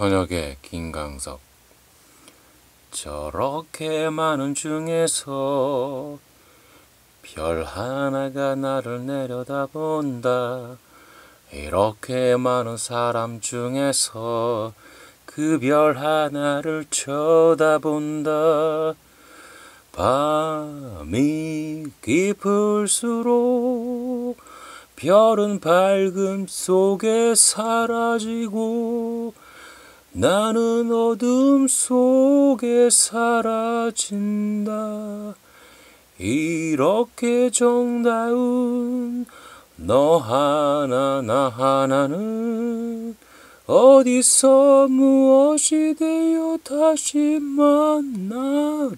저녁에 김강석. 저렇게 많은 중에서 별 하나가 나를 내려다본다. 이렇게 많은 사람 중에서 그 별 하나를 쳐다본다. 밤이 깊을수록 별은 밝음 속에 사라지고 나는 어둠 속에 사라진다. 이렇게 정다운 너 하나 나 하나는 어디서 무엇이 되어 다시 만나랴.